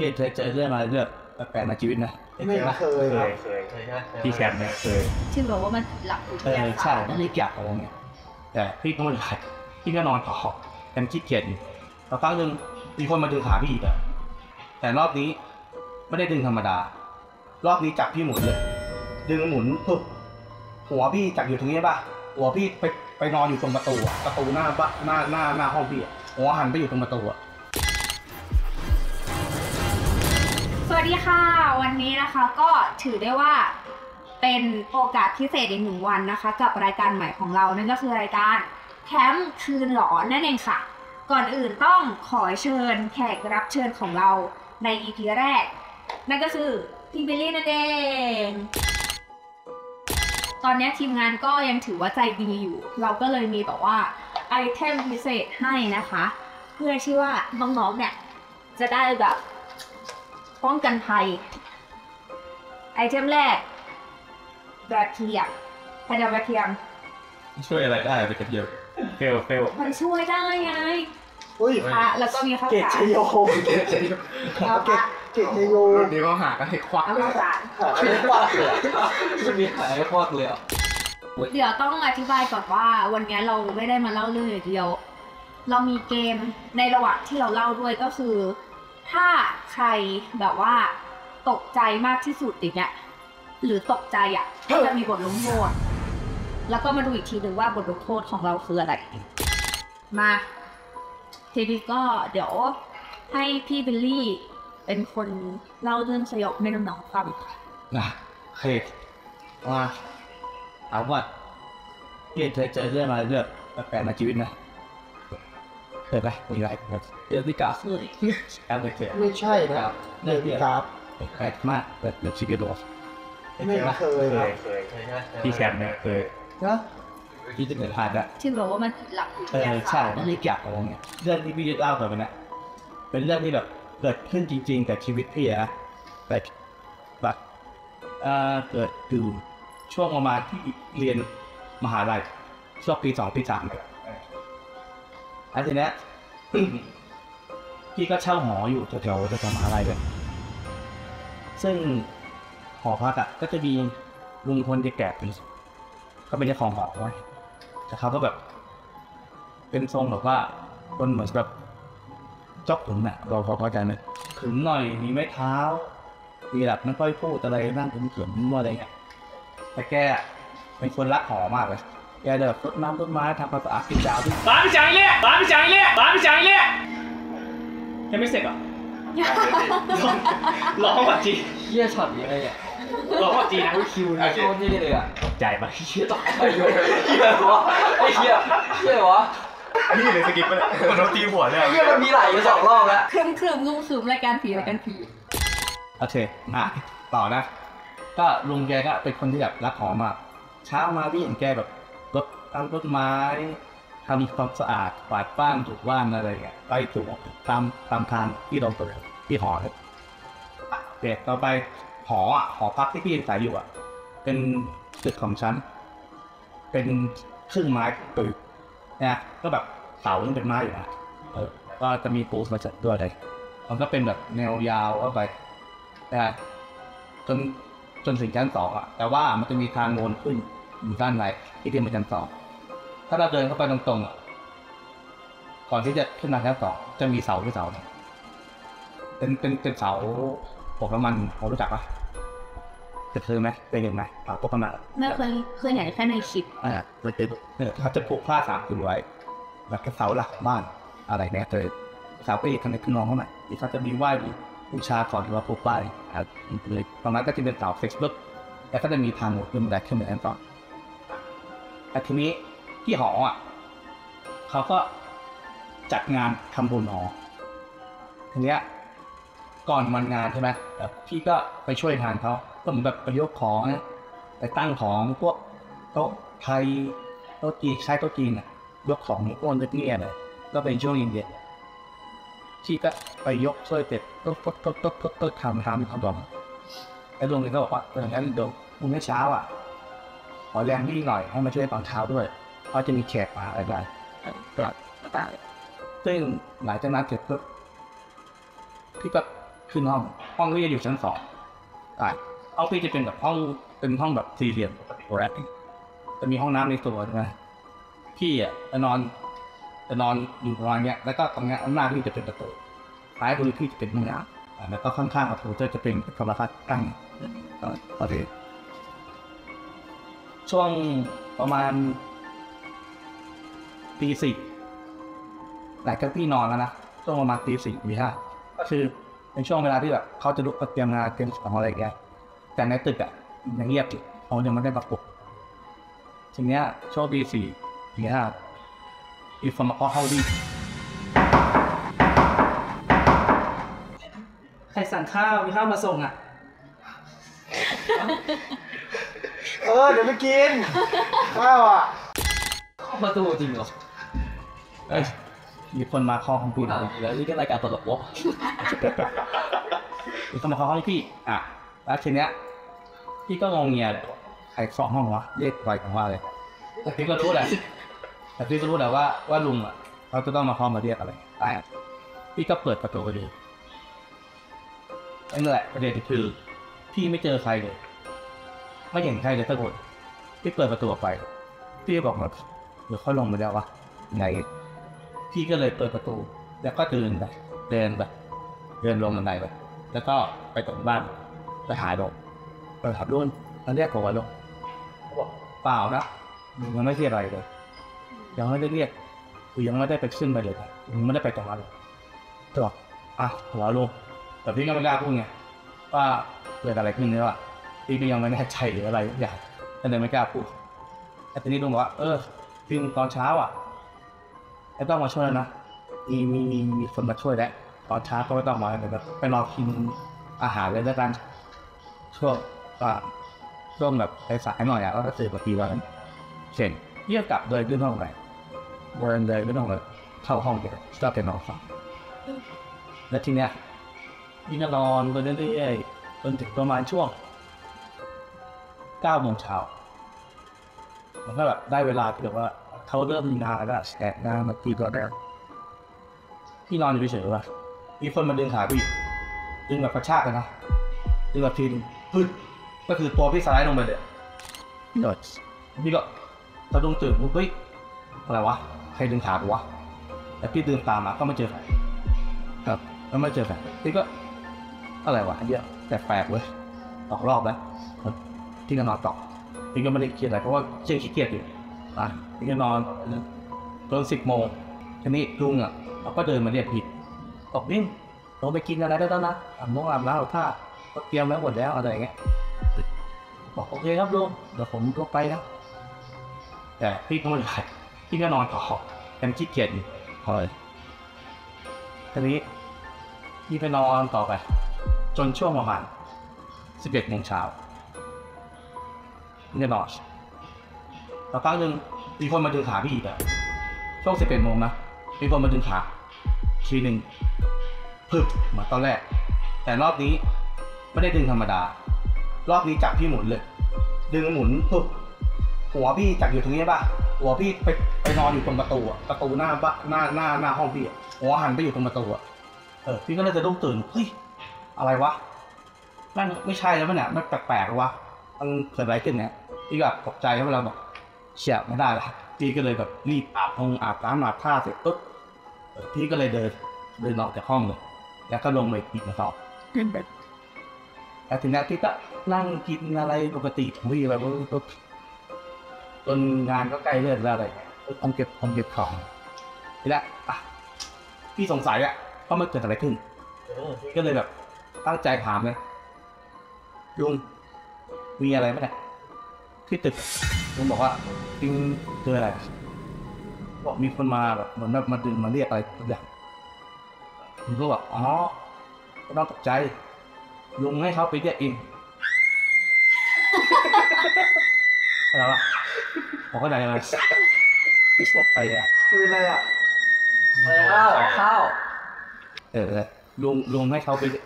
พี่เคยเจอเรื่องอะไรเรื่องแปลกๆในชีวิตนะไม่เคยเคครับยเคยเคยใช่ไหมพี่แคมเนี่ยเคยที่บอกว่ามันหลักวิทเออยาใช่ศาสตร์ไม่ได้เกี่ยวกับเนี่ยแต่พี่ก็ไม่ได้พี่ก็นอนต่อแต่ขี้เกียจอยู่แล้วครั้งหนึ่งมีคนมาดึงขาพี่อีกอะแต่รอบนี้ไม่ได้ดึงธรรมดา รอบนี้จับพี่หมุนเลย ดึงหมุนปุ๊บหัวพี่จับอยู่ตรงนี้ป่ะหัวพี่ไปไปนอนอยู่ตรงประตูอะประตูหน้าบ้านหน้าหน้าหน้าห้องพี่อะหัวหันไปอยู่ตรงประตูอะ วัสดีค่ะ วันนี้นะคะก็ถือได้ว่าเป็นโอกาสพิเศษอีกหนึ่งวันนะคะ กับรายการใหม่ของเรานั่นก็คือรายการแคมป์คืนหลอนนั่นเองค่ะ ก่อนอื่นต้องขอเชิญแขกรับเชิญของเราใน EP แรก นั่นก็คือพี่บิลลี่นั่นเอง ตอนนี้ทีมงานก็ยังถือว่าใจดีอยู่ เราก็เลยมีแบบว่าไอเทมพิเศษให้นะคะ เพื่อที่ว่าน้องๆเนี่ยจะได้แบบ ป้องกันภัย ไอเทมแรกแบคทีเรียไฮดรแบคทีเรียมช่วยอะไรได้ไปกันเยอะเฟลเฟลมันช่วยได้ไงอุ้ยค่ะแล้วก็มีข้าวเกตสาชรโยข้าวเกสาตรเกตชโยรุ่นนี้เขาหากันให้ควักข้าวสารหาไม่ว่าเลยรุ่นนี้หาให้ควักเลยอะเดี๋ยวต้องอธิบายก่อนว่าวันนี้เราไม่ได้มาเล่าเรื่องอย่างเดียว เรามีเกมในระหว่างที่เราเล่าด้วยก็คือ ถ้าใครแบบว่าตกใจมากที่สุดอย่างเงี้ยหรือตกใจอะก็จะมีบทลงโทษแล้วก็มาดูอีกทีหนึ่งว่าบทลงโทษของเราคืออะไร มาทีนี้ก็เดี๋ยวให้พี่บิลลี่เป็นคนเล่าเรื่องสยองให้น้องๆฟังนะโอเคมาเอาว่าพี่เคยเจอเรื่องอะไรเรื่องแปลกๆในชีวิตนะ เคยไหมมีอะไรครับเรื่องที่กาเคยแอบเคยไม่ใช่นะครับเรื่องที่ครับแปลกมากแบบแบบชีวิตโลกไม่เคยเคครับยเคยเคยใช่ไหมพี่แคมเนี่ยเคยนะพี่จะเกิดพลาดอะที่บอกว่ามันหลักวิทเออยาศาใช่สตร์ไม่ได้เกี่ยวกับเนี่ยเรื่องที่พี่จะเล่าต่อไปเนี่ยเป็นเรื่องที่แบบเกิดขึ้นจริง ๆ แต่ชีวิตพี่อะแบบแบบเอ่อเกิดอยู่ช่วงประมาณที่เรียนมหาลัยช่วงปีสองปีสามเนี่ยอันทีเนี้ย พี่ก็เช่าหออยู่แถวๆแถวมหาลัยเลยซึ่งหอพักอะก็จะมีลุงคนที่แก่เป็นก็เป็นเจ้าของหอไว้แต่เขาก็แบบ เป็นทรงแบบว่าคนเหมือนแบบจ้าขุนน่ะเราพอเข้าใจไหมขึงหน่อยมีไม้เท้ามีแบบไม่ค่อยพูดอะไรนั่งขึงเขินว่าอะไรเงี้ยแต่แกเป็นคนรักหอมากเลย แกเดินรดน้ำต้นไม้ทำความสะอาดกินจาวที่บ้านพี่จังอีกเลยบ้านพี่จังอีกเลยบ้านพี่จังอีกเลยยังไม่เสร็จเหรอร้องก่อนจีเชี่ยช็อตนี้เลยอะร้องก่อนจีนะคิวนะโคตรนี่เลยอะตกใจมากเชี่ยตกใจเลยเชี่ยวะไอ้เชี่ยเชี่ยวะอันนี้อยู่ในสกิปต์ไปเลยมันโดนตีหัวเลยไอ้เชี่ยมันมีไหลอยู่สองรอบแล้วครึมครึมงุ้มครึมรายการผีรายการผีโอเคอะต่อนะ ก็ลุงแกก็เป็นคนที่แบบรักหอมากเช้ามาพี่เห็นแกแบบ รดต้นไม้ทำความสะอาดกวาดบ้านถูกบ้านอะไรเงี้ยไปถูกตามตามทางที่เราเปิดที่หอเด็กต่อไปหออะหอพักที่พี่อาศัยอยู่อะ เป็นตึกของฉัน เป็นครึ่งไม้ตึกนี่ยก็แบบเสายังเป็นไม้อยู่นะเออก็จะมีปูนมาจัดด้วยเลยมันก็เป็นแบบแนวยาวเข้าไปนะจนจนถึงชั้นสองอะ แต่ว่ามันจะมีทางโนนขึ้นอยู่ด้านในที่เป็นไปชั้นสอง ถ้าเราเดินเข้าไปตรงๆอะก่อนที่จะขึ้นมาชั้นสองจะมีเสาด้วยเสาหนึ่งเป็นเป็นเป็นเสาปกน้ำมันเขารู้จักปะจะเคยไหมเคยเห็นไหมเสาปกน้ำมันไม่เคยเคยเห็นแค่ในคลิปอ่ามันเป็นเนี่ยเขาจะผูกผ้าสามผืนไว้แบบเป็นเสาหลักบ้านอะไรเนี่ยเจอเสาไปอีกทางในขึ้นน้องเขาหน่อยที่เขาจะมีไหว้บูชาก่อนที่ว่าผูกป้ายอ่าเลยตรงนั้นก็จะเป็นเสาเฟซบุ๊กแล้วก็จะมีทางหมดขึ้นบันไดขึ้นไปนั้นต่อแต่ทีนี้ ที่หออะเขาก็จัดงานทำบุญหอทีเนี้ยก่อนวันงานใช่ไหมแบบพี่ก็ไปช่วยงานเขาก็เหมือนแบบไปยกของนะไปตั้งของพวกโต๊ะไทยโต๊ะจีนใช้โต๊ะจีนอะยกของก้นเล็กๆเลยก็เป็นช่วงเย็นๆพี่ก็ไปยกช่วยเป็ดต๊กต๊กต๊กต๊กต๊กต๊กทำทำทำทำไอ้ลุงนี่ก็บอกว่าเอองั้นเดี๋ยวพรุ่งนี้เช้าอะขอแรงพี่หน่อยให้มาช่วยตอนเช้าด้วย เพราะจะมีแขกมาอะไรก็ต่างซึ่งหลังจากนั้นเสร็จปุ๊บพี่ก็ขึ้นห้องห้องก็จะอยู่ชั้นสองอะห้องพี่จะเป็นแบบห้องเป็นห้องแบบสี่เหลี่ยมปกติแรกจะมีห้องน้ำในตัวใช่ไหมพี่อะจะนอนจะนอนอยู่ประมาณเนี้ย แล้วก็ตรงเนี้ยข้างหน้าพี่จะเป็นประตูท้ายบริพี่จะเป็นห้องน้ำอะแล้วก็ข้างๆประตูจะเป็นโทรทัศน์ตั้งก็โอเคช่วงประมาณ ตีสี่หลังจากพี่นอนแล้วนะช่วงประมาณตีสี่ตีห้าก็คือเป็นช่วงเวลาที่แบบเขาจะลุกมาเตรียมงานเตรียมของอะไรอย่างเงี้ยแต่ในตึกอะยังเงียบอยู่เขายังไม่ได้มาปลุกทีเนี้ยช่วงตีสี่ตีห้ามีคนมาเคาะห้องดีใครสั่งข้าวมีข้าวมาส่งอะ เออ เดี๋ยวไปกิน ข้าวอะประตูจริงเหรอเอ้ย มีคนมาเคาะห้องพี่นะแล้วนี่ก็รายการตลกวะมีคนมาเคาะห้องพี่ อะ แล้วทีเนี้ย พี่ก็งงเงียเลยใครเคาะห้องวะเรียกไปกันว่าเลยแต่พี่ก็รู้แหละแต่พี่ก็รู้แหละว่าว่าลุงอะเขาจะต้องมาเคาะมาเรียกอะไรแต่พี่ก็เปิดประตูไปดูนั่นแหละประเด็นคือพี่ไม่เจอใครเลย ไม่เห็นใครเลยสักคนพี่เปิดประตูออกไปพี่ก็บอกแบบเดี๋ยวค่อยลงมาแล้ววะไง พี่ก็เลยเปิดประตู แล้วก็เดินไปเดินไปเดินลงบันไดไปแล้วก็ไปตรงบ้านไปหาลงไปถามลุงมันเรียกผมว่าลงเขาบอกเปล่านะมึงยังไม่เรียกอะไรเลยยังไม่ได้เรียกกูยังไม่ได้ไปขึ้นไปเลยมึงไม่ได้ไปตรงนั้นเลยก็บอกอะหัวลงแต่พี่ก็ไม่กล้าพูดไงว่าเกิดอะไรขึ้นเนี่ยว่ะพี่ก็ยังไม่แน่ใจหรืออะไรอย่างก็เลยไม่กล้าพูดแต่ทีนี้ลุงบอกว่าเออพี่ตอนเช้าอะ ไม่ต้องมาช่วยแล้วนะมีมีมีมีคนมาช่วยแล้วตอนเช้าก็ไม่ต้องมาเลยแบบไปรอกินอาหารเลยแล้วกันช่วงก็ช่วงแบบสายหน่อยอะก็ตื่นมาทีวันเช่นเยี่ยกลับเดินขึ้นห้องไปเดินเดินขึ้นห้องเลยเข้าห้องไปก็เป็นนอนฟังแล้วทีเนี้ยยิ่งนอนไปเรื่อยๆจนถึงประมาณช่วงเก้าโมงเช้ามันก็แบบได้เวลาที่แบบว่า เขาเริ่มมีงานแล้วก็แอบงานมาตีก็ได้พี่นอนอยู่เฉยๆว่ะมีคนมาดึงขาพี่ดึงแบบกระชากกันนะดึงแบบทีนึงพึ่งก็คือตัวพี่สไลด์ลงไปเลยพี่ก็พี่ก็สะดุ้งตื่นปุ๊บเฮ้ยอะไรวะใครดึงขากูวะแล้วพี่ดึงตามมาก็ไม่เจอใครครับก็ไม่เจอใครพี่ก็อะไรวะเยอะแต่แปลกๆเว้ยสองรอบแล้วพี่ก็นอนต่อพี่ก็ไม่ได้เครียดอะไรเพราะว่าเชื่อขี้เกียจอยู่ อะพี่ก็นอนตอนสิบโมงทีนี้ลุงอะเขาก็เดินมาเรียกพี่บอกนิ่งลงไปกินอะไรได้แล้วนะอาบน้ำอาบน้ำเอาผ้าก็เตรียมไว้หมดแล้วอะไรอย่างเงี้ยบอกโอเคครับลุงเดี๋ยวผมลงไปนะแต่พี่ก็ไม่ได้พี่ก็นอนต่อยังขี้เกียจอยู่พอเลยทีนี้พี่ไปนอนต่อไป จนช่วงประมาณสิบเอ็ดโมงเช้าแน่นอน แล้วครั้งหนึ่งมีคนมาดึงขาพี่อีกอะช่วงสิบเอ็ดโมงนะมีคนมาดึงขาทีหนึ่งพึบเหมือนตอนแรก แต่รอบนี้ไม่ได้ดึงธรรมดา รอบนี้จับพี่หมุนเลย ดึงหมุนพึบหัวพี่จับอยู่ตรงนี้ป่ะหัวพี่ไปไปนอนอยู่ตรงประตูอะประตูหน้าบ้านหน้าหน้าหน้าห้องพี่อะหัวหันไปอยู่ตรงประตูอะเออพี่ก็เลยจะลุกตื่นเฮ้ยอะไรวะนั่นไม่ใช่แล้วมั้งเนี่ยมันแปลกๆวะมันเกิดอะไรขึ้นเนี่ยพี่ก็ตกใจเพราะเราแบบ เฉียบไม่ได้ละพี่ก็เลยแบบรีบอาบน้ำอาบน้ำอาบท่าเสร็จปุ๊บเอ่อพี่ก็เลยเดินเดินออกจากห้องเลย แล้วก็ลงไปกินข้าวขึ้นไปแล้วทีนี้พี่ก็นั่งกินอะไรปกติของพี่แบบปุ๊บจนงานก็ใกล้เลิกแล้วอะไรเงี้ยต้องเก็บต้องเก็บของทีแรกอะพี่สงสัยอะว่ามันเกิดอะไรขึ้นเออพี่ก็เลยแบบตั้งใจถามเลยลุงมีอะไรไหมเนี่ย ที่ตึกลุงบอกว่าจริงเจออะไรบอกมีคนมาแบบเหมือนแบบมาดึงมาเรียกอะไรทุกอย่างผมก็บอกอ๋อไม่ต้องตกใจลุงให้เขาไปเรียกเองอะไรวะผมก็ไหนอะไรที่บอกไปอะคืออะไรอะข้าวข้าวเออเออลุงลุงให้เขาไปเรียก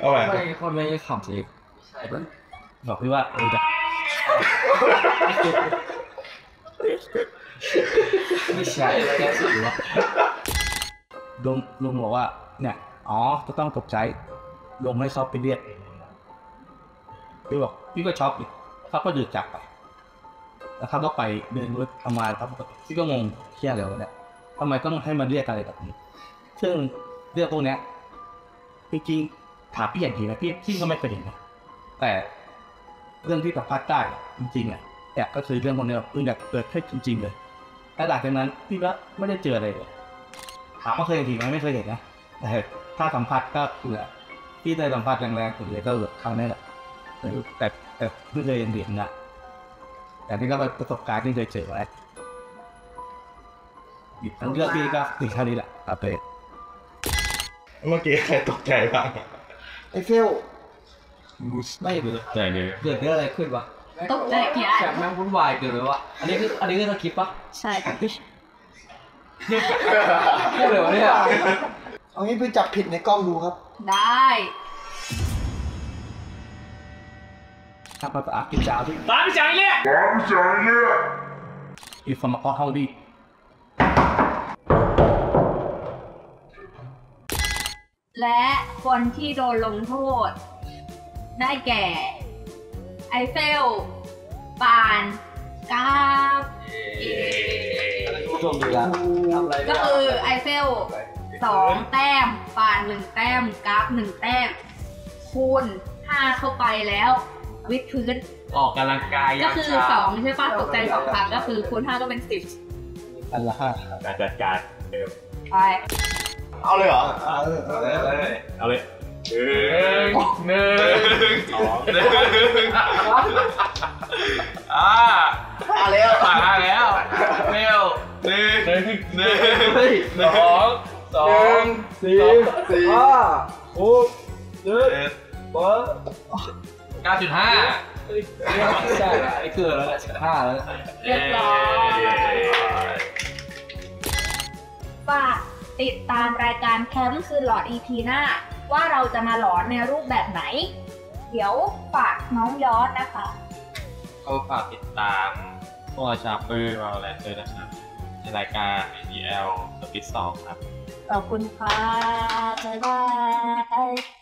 เอาไปไม่คนไม่ได้ขับสิใช่ บอกพี่ว่าเออจะไม่ใช่แค่สิวะลุงลุงบอกว่า เนี่ย อ๋อ จะต้องตกใจลุงให้เขาไปเรียกพี่บอกพี่ก็ช็อกอีกเขาก็ดืดจับไป แล้วเขาก็ไปเดินรถทำงานครับพี่ก็งงเครียดเลยวะเนี่ยทำไมต้องให้มันเรียกอะไรแบบนี้ ซึ่งเรื่องพวกเนี้ยจริงๆถามพี่อย่างทีนะพี่พี่ก็ไม่เคยเห็นนะ แต่เรื่องที่สัมผัสได้อะจริงๆอะเนี่ยก็คือเรื่องพวกเนี้ยเพิ่งแบบเกิดขึ้นจริง ๆ เลยแต่หลังจากนั้นพี่ก็ไม่ได้เจออะไรเลยถามว่าเคยเห็นทีไหมไม่เคยเห็นนะแต่ถ้าสัมผัสก็คือที่ได้สัมผัสแรงๆสุดเลยก็คือครั้งนี้แหละแต่แต่ไม่เคยเห็นเหรียญนะแต่นี่ก็เป็นประสบการณ์ที่เคยเจอไว้ทั้งเรื่องพี่ก็ถึงเท่านี้แหละครับเป้เมื่อกี้ใครตกใจบ้างไอ้เฟล ไม่เกิดใจเลยเกิดเรื่องอะไรขึ้นวะตกใจกี่อัแบนบแม่งวุ่นวายเกินเลยวะอันนี้คืออันนี้คือสคริปต์ปะใช่พูดเลยวะเนี่ยเอางี้ไปจับผิดในกล้องดูครับ ได้ทำความสะอาดกินจาวที่บ้านพี่จังอีกแล้วอีฟอร์มออเฮาดีและคนที่โดนลงโทษ ได้แก่ ไอเฟลปานกราฟช่วงนี้ละทำอะไรก็คือไอเฟลสองแต้มปานหนึ่งแต้มกราฟหนึ่งแต้ม คูณห้าเข้าไปแล้ว วิดพื้นออกกำลังกายก็ยามคือเช้าสองใช่ปะตกใจสองครั้งก็คือคูณห้าก็เป็นสิบอันละห้าการจัดการไปเอาเลยเหรอ เอาเลย เอาเลยหนึ่งสอง หนึ่งอ่ามาแล้วผ่าแล้วเร็วหนึ่งหนึ่งหนึ่งสองสองสี่สี่ห้าหกเจ็ดแปดเก้าจุดห้าใช่ไอ้เกิดแล้วแหละห้าแล้วเรียบร้อยฝากติดตามรายการแคมป์คือหลอด EP หน้า ว่าเราจะมาหลอนในรูปแบบไหน เดี๋ยวฝากน้องยอดนะคะ ก็ฝากติดตามพวกชาปื้อมาแล้วด้วยนะครับในรายการ ADL สปิดสองครับ ขอบคุณค่ะบ๊ายบาย